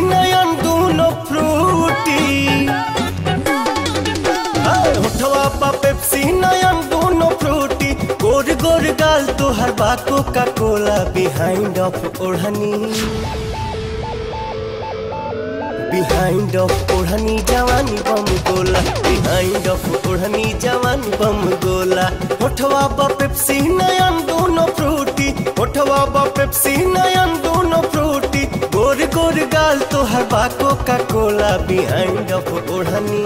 नयन दोनों फ्रूटी। होठवा पा पेप्सी, नयन दोनों फ्रूटी। गोर गोर गाल तो हर बाको का कोला बिहाइंड ऑफ़ ओढ़नी। बिहाइंड ऑफ़ ओढ़नी, जवानी बम गोला। बिहाइंड ऑफ़ ओढ़नी, जवानी बम गोला। होठवा बा पेप्सी, नयन दोनों फ्रूटी। होठवा बा पेप्सी, नयन दोनों गोर गाल तो हर बाको का कोला बिहाइंड ऑफ़ ओढ़नी।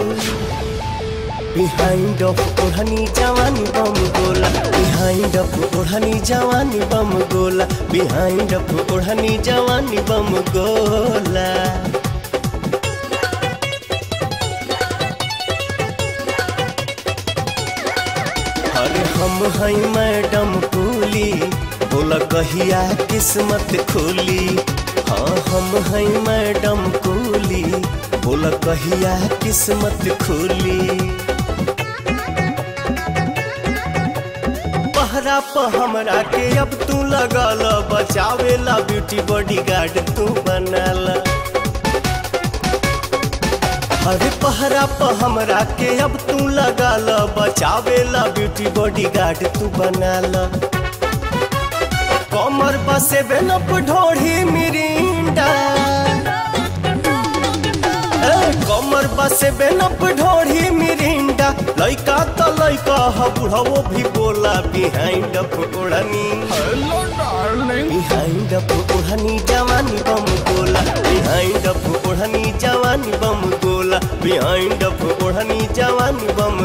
बिहाइंड ऑफ़ ओढ़नी, जवानी बम गोला। बिहाइंड ऑफ़ ओढ़नी, जवानी बम गोला। बिहाइंड ऑफ़ ओढ़नी, जवानी बम गोला। अरे हम हैं मैडम कूली, बोला कहिया किस्मत खोली। हम हैं मैडम कूली। बोला कहिया किस्मत खोली। पहरा प हमरा के, अब तू लगल बचावेला ब्यूटी बॉडी गार्ड तू बनाला। अरे पहरा प हमरा के, अब तू लगाल बचावेला ब्यूटी बॉडी गार्ड तू बनाला। कमर बसे बेनप ढोढ़ी कमर बस बेनप ढोढ़ी मिरिंडा। लइका त लइका ह बुढ़ाओ भी बोला बिहाइंड ओढ़नी हेलो डार्लिंग बिहाइंड ओढ़नी जवानी बम गोला। बिहाइंड ओढ़नी जवानी बम गोला। बिहाइंड ओढ़नी जवानी बम